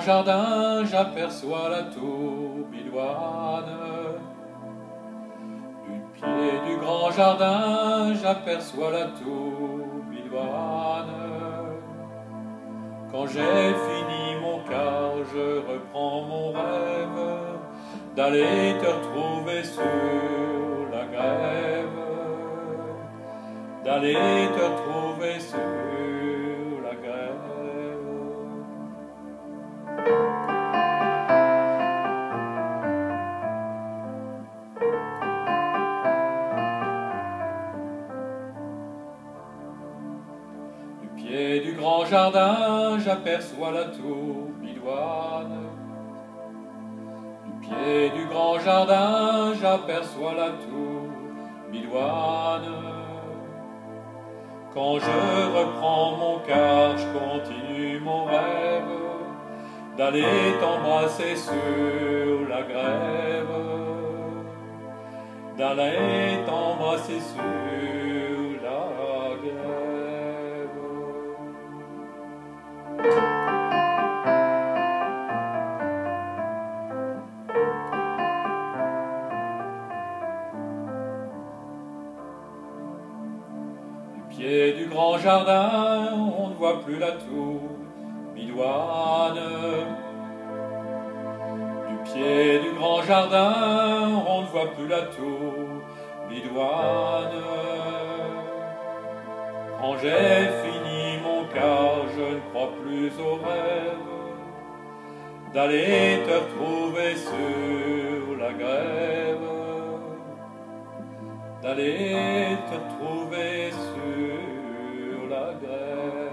jardin, j'aperçois la tour biloine. Du pied du grand jardin, j'aperçois la tour biloine. Quand j'ai fini mon quart, je reprends mon rêve d'aller te retrouver sur la grève, d'aller te retrouver sur la grève. Pied du grand jardin, j'aperçois la tour biloine. Du pied du grand jardin, j'aperçois la tour biloine. Quand je reprends mon car, je continue mon rêve d'aller t'embrasser sur la grève, d'aller t'embrasser sur pied du grand jardin, on ne voit plus la tour biloine. Du pied du grand jardin, on ne voit plus la tour biloine. Quand j'ai fini mon quart, je ne crois plus au rêve d'aller te retrouver sur d'aller te trouver sur la grève.